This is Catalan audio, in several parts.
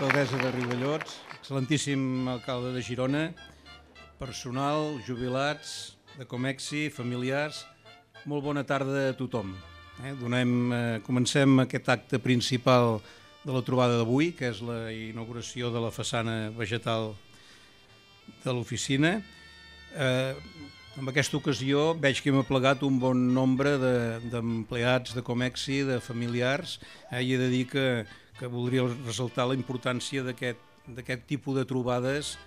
alcaldessa de Riudellots, excel·lentíssim alcalde de Girona, personal, jubilats, de Comexi, familiars, molt bona tarda a tothom. Eh? Donem, eh, comencem aquest acte principal de la trobada d'avui, que és la inauguració de la façana vegetal de l'oficina. Eh, en aquesta ocasió veig que hem aplegat un bon nombre d'empleats de, de Comexi, de familiars, eh, i he de dir que, que voldria ressaltar la importància d'aquest tipus de trobades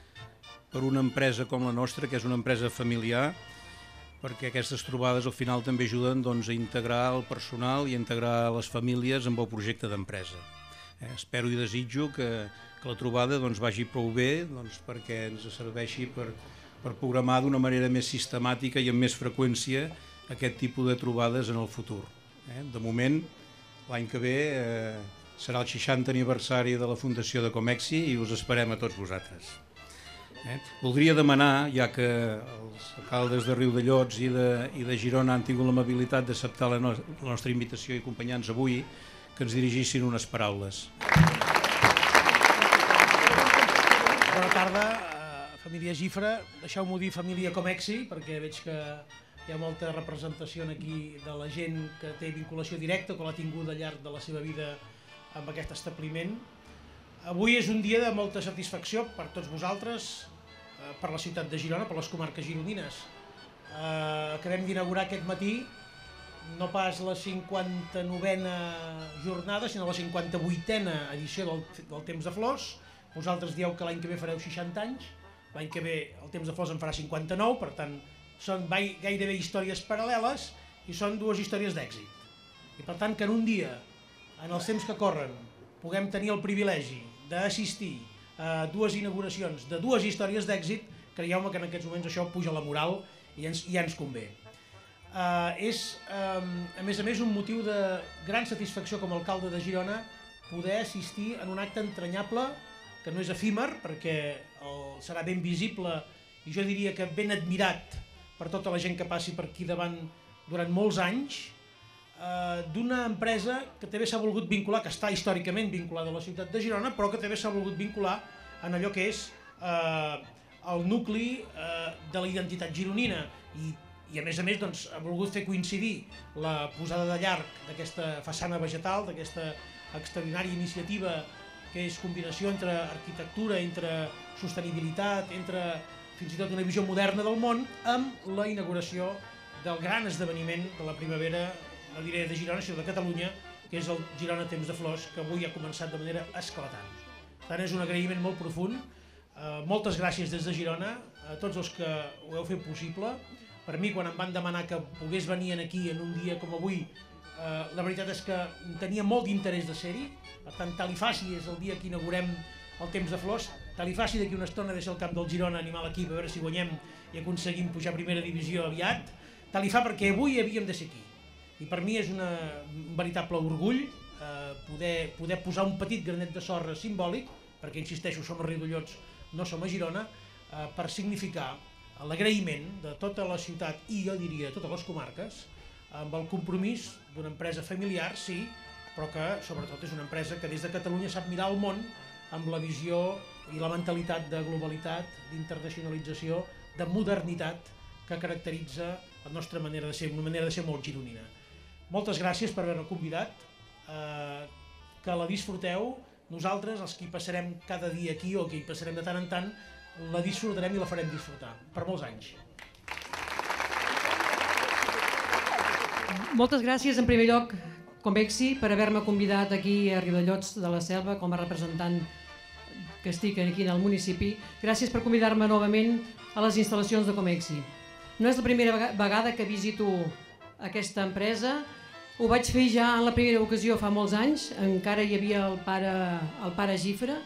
per una empresa com la nostra, que és una empresa familiar, perquè aquestes trobades al final també ajuden doncs, a integrar el personal i a integrar les famílies amb el projecte d'empresa. Eh, espero i desitjo que, que la trobada doncs, vagi prou bé doncs, perquè ens serveixi per, per programar d'una manera més sistemàtica i amb més freqüència aquest tipus de trobades en el futur. Eh? De moment, l'any que ve eh, serà el 60 aniversari de la Fundació de Comexi i us esperem a tots vosaltres. Eh? Voldria demanar, ja que els alcaldes de Riu de Llots i de, i de Girona han tingut l'amabilitat d'acceptar la, no, la nostra invitació i acompanyar-nos avui, que ens dirigissin unes paraules. Bona tarda, eh, família Gifra. Deixeu-m'ho dir família Comexi, perquè veig que hi ha molta representació aquí de la gent que té vinculació directa, que l'ha tingut al llarg de la seva vida amb aquest establiment. Avui és un dia de molta satisfacció per tots vosaltres, eh, per la ciutat de Girona, per les comarques gironines. Eh, acabem d'inaugurar aquest matí no pas la 59a jornada, sinó la 58a edició del, del Temps de Flors. Vosaltres dieu que l'any que ve fareu 60 anys, l'any que ve el Temps de Flors en farà 59, per tant, són gairebé històries paral·leles i són dues històries d'èxit. I per tant, que en un dia en els temps que corren puguem tenir el privilegi d'assistir a dues inauguracions de dues històries d'èxit, creieu-me que en aquests moments això puja la moral i ens, ja ens convé. Uh, és, um, a més a més, un motiu de gran satisfacció com a alcalde de Girona poder assistir en un acte entranyable que no és efímer perquè el, serà ben visible i jo diria que ben admirat per tota la gent que passi per aquí davant durant molts anys Eh, d'una empresa que també s'ha volgut vincular, que està històricament vinculada a la ciutat de Girona, però que també s'ha volgut vincular en allò que és eh, el nucli eh, de la identitat gironina. I, i a més a més doncs, ha volgut fer coincidir la posada de llarg d'aquesta façana vegetal, d'aquesta extraordinària iniciativa que és combinació entre arquitectura, entre sostenibilitat, entre fins i tot una visió moderna del món, amb la inauguració del gran esdeveniment de la primavera no diré de Girona, sinó de Catalunya, que és el Girona Temps de Flors, que avui ha començat de manera esclatant. Per tant, és un agraïment molt profund. Eh, moltes gràcies des de Girona a tots els que ho heu fet possible. Per mi, quan em van demanar que pogués venir aquí en un dia com avui, eh, la veritat és que tenia molt d'interès de ser-hi. Per tant, tal i faci és el dia que inaugurem el Temps de Flors, tal i faci d'aquí una estona deixar el camp del Girona animar l'equip a veure si guanyem i aconseguim pujar a primera divisió aviat, tal i fa perquè avui havíem de ser aquí i per mi és una, un veritable orgull eh, poder, poder posar un petit granet de sorra simbòlic, perquè insisteixo, som a Riudellots, no som a Girona, eh, per significar l'agraïment de tota la ciutat i jo diria totes les comarques amb el compromís d'una empresa familiar, sí, però que sobretot és una empresa que des de Catalunya sap mirar el món amb la visió i la mentalitat de globalitat, d'internacionalització, de modernitat que caracteritza la nostra manera de ser, una manera de ser molt gironina. Moltes gràcies per haver-me convidat, eh, que la disfruteu. Nosaltres, els que hi passarem cada dia aquí o que hi passarem de tant en tant, la disfrutarem i la farem disfrutar, per molts anys. Moltes gràcies, en primer lloc, Convexi, per haver-me convidat aquí a Riudellots de la Selva com a representant que estic aquí en el municipi. Gràcies per convidar-me novament a les instal·lacions de Comexi. No és la primera vegada que visito aquesta empresa, ho vaig fer ja en la primera ocasió fa molts anys, encara hi havia el pare, el pare Gifra,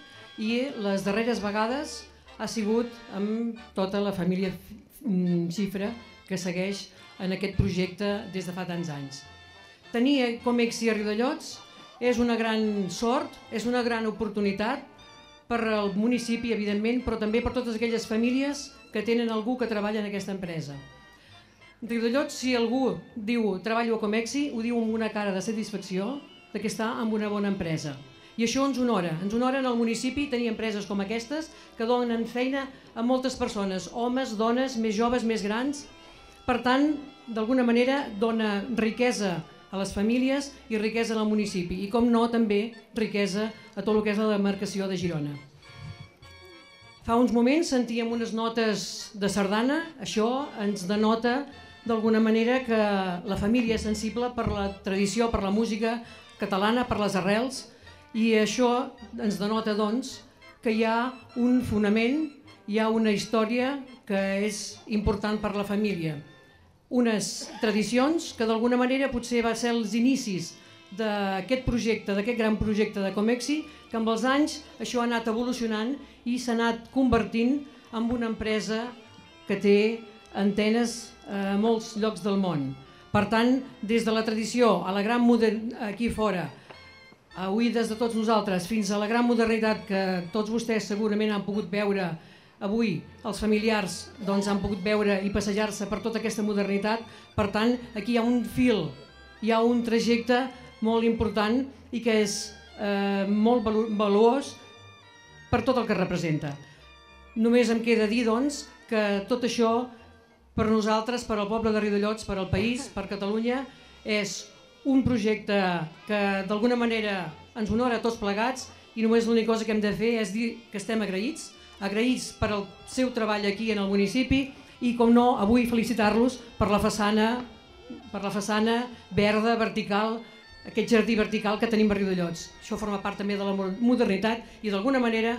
i les darreres vegades ha sigut amb tota la família Gifra que segueix en aquest projecte des de fa tants anys. Tenir com Exi a Riudellots és una gran sort, és una gran oportunitat per al municipi, evidentment, però també per totes aquelles famílies que tenen algú que treballa en aquesta empresa. Riudellots, si algú diu treballo a Comexi, ho diu amb una cara de satisfacció de que està amb una bona empresa. I això ens honora. Ens honora en el municipi tenir empreses com aquestes que donen feina a moltes persones, homes, dones, més joves, més grans. Per tant, d'alguna manera dona riquesa a les famílies i riquesa al municipi i com no també riquesa a tot el que és la demarcació de Girona. Fa uns moments sentíem unes notes de sardana, això ens denota d'alguna manera que la família és sensible per la tradició, per la música catalana, per les arrels, i això ens denota doncs, que hi ha un fonament, hi ha una història que és important per la família. Unes tradicions que d'alguna manera potser va ser els inicis d'aquest projecte, d'aquest gran projecte de Comexi, que amb els anys això ha anat evolucionant i s'ha anat convertint en una empresa que té antenes a molts llocs del món. Per tant, des de la tradició a la gran modern... aquí fora, a oïdes de tots nosaltres, fins a la gran modernitat que tots vostès segurament han pogut veure avui, els familiars doncs, han pogut veure i passejar-se per tota aquesta modernitat. Per tant, aquí hi ha un fil, hi ha un trajecte molt important i que és eh, molt valuós per tot el que representa. Només em queda dir doncs, que tot això per nosaltres, per al poble de Riudellots, per al país, per Catalunya, és un projecte que d'alguna manera ens honora a tots plegats i només l'única cosa que hem de fer és dir que estem agraïts, agraïts per al seu treball aquí en el municipi i, com no, avui felicitar-los per la façana per la façana verda, vertical, aquest jardí vertical que tenim a Riudellots. Això forma part també de la modernitat i d'alguna manera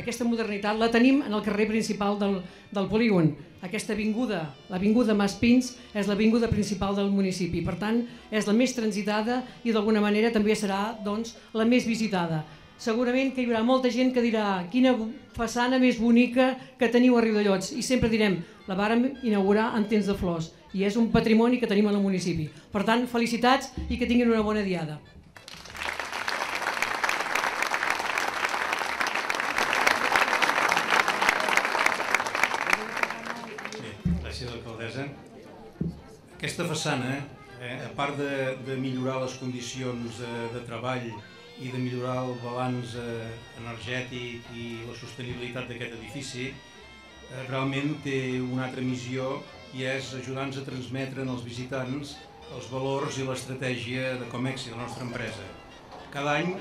aquesta modernitat la tenim en el carrer principal del, del polígon. Aquesta avinguda, l'avinguda Mas Pins, és l'avinguda principal del municipi. Per tant, és la més transitada i d'alguna manera també serà doncs, la més visitada. Segurament que hi haurà molta gent que dirà quina façana més bonica que teniu a Riudellots i sempre direm la vàrem inaugurar en temps de flors i és un patrimoni que tenim al municipi. Per tant, felicitats i que tinguin una bona diada. Aquesta façana, eh, a part de, de millorar les condicions de, de treball i de millorar el balanç eh, energètic i la sostenibilitat d'aquest edifici, eh, realment té una altra missió i és ajudar-nos a transmetre als visitants els valors i l'estratègia de Comexi, la nostra empresa. Cada any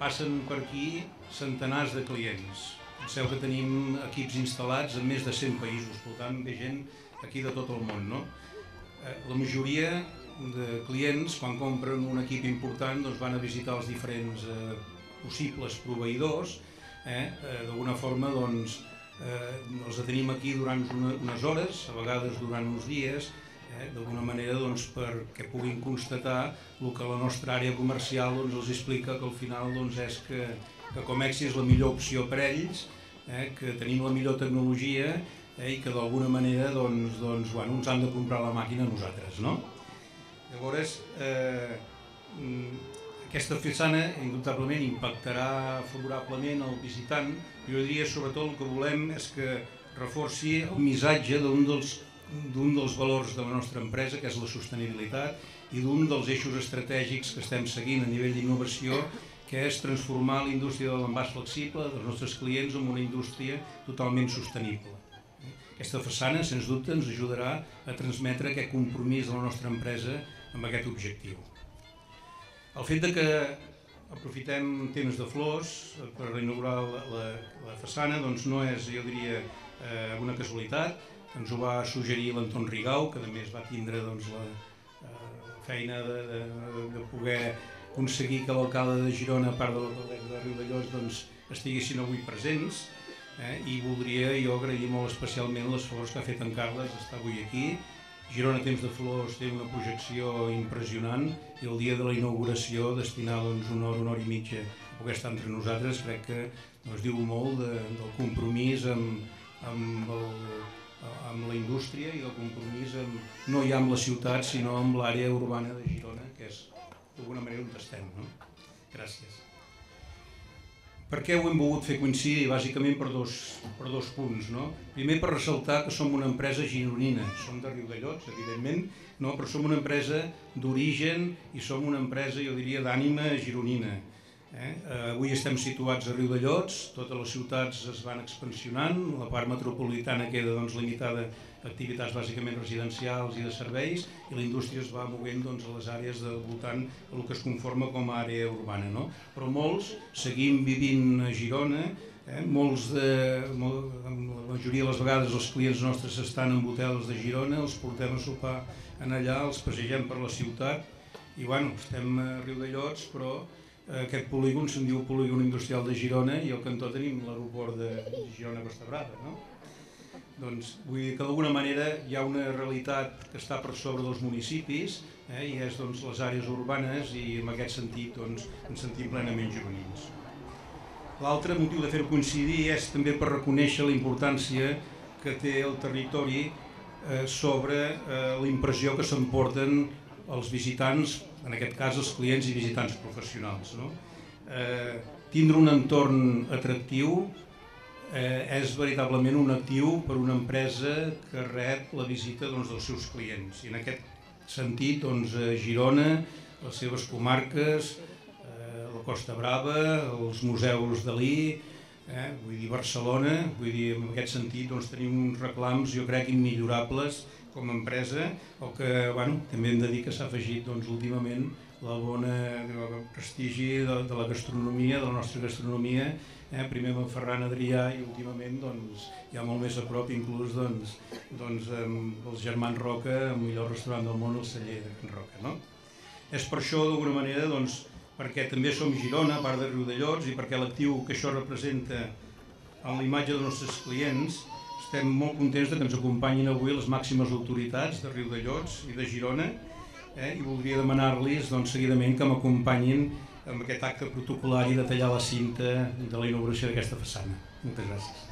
passen per aquí centenars de clients. Penseu que tenim equips instal·lats en més de 100 països, per tant ve gent aquí de tot el món. No? Eh, la majoria de clients, quan compren un equip important, doncs van a visitar els diferents eh, possibles proveïdors. Eh? Eh, D'alguna forma, doncs, eh, els tenim aquí durant una, unes hores, a vegades durant uns dies, eh? d'alguna manera doncs, perquè puguin constatar el que la nostra àrea comercial doncs, els explica que al final doncs, és que, que Comexi és la millor opció per a ells, eh? que tenim la millor tecnologia eh, i que d'alguna manera doncs, doncs, bueno, ens han de comprar la màquina a nosaltres. No? Llavors, eh, mm, aquesta façana indubtablement impactarà favorablement al visitant, jo diria sobretot el que volem és que reforci el missatge d'un dels, d'un dels valors de la nostra empresa, que és la sostenibilitat, i d'un dels eixos estratègics que estem seguint a nivell d'innovació, que és transformar la indústria de l'envàs flexible dels nostres clients en una indústria totalment sostenible. Aquesta façana, sens dubte, ens ajudarà a transmetre aquest compromís de la nostra empresa amb aquest objectiu. El fet de que aprofitem temps de flors per inaugurar la, la, la façana doncs no és, jo diria, eh, una casualitat. Ens ho va suggerir l'Anton Rigau, que a més va tindre doncs, la, eh, feina de, de, de poder aconseguir que l'alcalde de Girona, a part de l'alcaldessa de Riudellots, doncs, estiguessin avui presents eh? i voldria jo agrair molt especialment l'esforç que ha fet en Carles estar avui aquí. Girona Temps de Flors té una projecció impressionant i el dia de la inauguració destinar doncs, una hora, una hora i mitja a poder estar entre nosaltres crec que doncs, diu molt de, del compromís amb, amb, el, amb la indústria i del compromís amb, no ja amb la ciutat sinó amb l'àrea urbana de Girona que és d'alguna manera on estem. No? Gràcies. Per què ho hem volgut fer coincidir? Bàsicament per dos, per dos punts. No? Primer per ressaltar que som una empresa gironina, som de Riudellots, evidentment, no? però som una empresa d'origen i som una empresa, jo diria, d'ànima gironina. Eh? eh? Avui estem situats a Riu de Llots, totes les ciutats es van expansionant, la part metropolitana queda doncs, limitada activitats bàsicament residencials i de serveis i la indústria es va movent doncs, a les àrees del voltant el que es conforma com a àrea urbana. No? Però molts seguim vivint a Girona, eh? molts de, molt, la majoria de les vegades els clients nostres estan en hotels de Girona, els portem a sopar en allà, els passegem per la ciutat i bueno, estem a Riu de Llots però aquest polígon se'n diu polígon industrial de Girona i al cantó tenim l'aeroport de Girona Costa Brava. No? Doncs vull dir que d'alguna manera hi ha una realitat que està per sobre dels municipis eh, i és doncs, les àrees urbanes i en aquest sentit doncs, ens sentim plenament gironins. L'altre motiu de fer-ho coincidir és també per reconèixer la importància que té el territori eh, sobre eh, la impressió que s'emporten els visitants en aquest cas els clients i visitants professionals. No? Eh, tindre un entorn atractiu eh, és veritablement un actiu per una empresa que rep la visita doncs, dels seus clients. I en aquest sentit, doncs, Girona, les seves comarques, eh, la Costa Brava, els museus Dalí, eh, vull dir Barcelona, vull dir, en aquest sentit doncs, tenim uns reclams, jo crec, immillorables com a empresa, o que bueno, també hem de dir que s'ha afegit doncs, últimament la bona el prestigi de, de la gastronomia, de la nostra gastronomia, eh? primer amb Ferran Adrià i últimament doncs, ja molt més a prop inclús doncs, doncs, amb els germans Roca, el millor restaurant del món, el celler de Can Roca. No? És per això, d'alguna manera, doncs, perquè també som Girona, a part de Riu de Llots, i perquè l'actiu que això representa en la imatge dels nostres clients, estem molt contents de que ens acompanyin avui les màximes autoritats de Riu de Llots i de Girona eh? i voldria demanar-los doncs, seguidament que m'acompanyin amb aquest acte protocolari de tallar la cinta de la inauguració d'aquesta façana. Moltes gràcies.